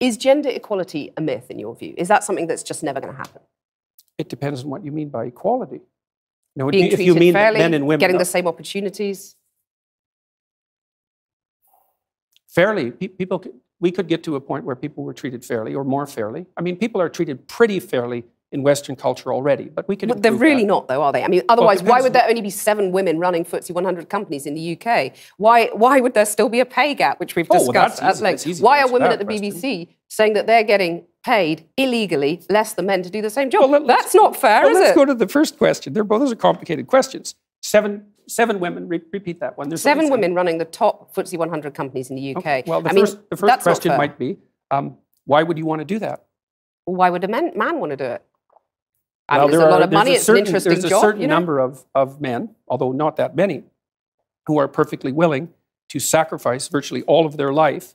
Is gender equality a myth in your view? Is that something that's just never going to happen? It depends on what you mean by equality. You know, Being if you mean fairly, men and women getting the same opportunities. fairly, people, could- we could get to a point where people were treated fairly or more fairly. I mean, people are treated pretty fairly in Western culture already, but we could. But they're really that. not, though, are they? I mean, otherwise, why would there only be seven women running FTSE 100 companies in the UK? Why, why would there still be a pay gap, which we've Oh, well, discussed at easy. length? Why are women at the question. BBC saying that they're getting paid illegally less than men to do the same job? Well, let- That's not fair, Well, is let's it? go to the first question. They're both those are complicated questions. Seven, seven women. Re- repeat that one. There's Seven women running the top FTSE 100 companies in the UK. Okay, Well, the I mean, first, the first question might be, um, why would you want to do that? Why would a man, man want to do it? I Well, mean, it's a lot are- of there's money. a It's certain- an interesting There's a job. certain you know? number of, of men, although not that many, who are perfectly willing to sacrifice virtually all of their life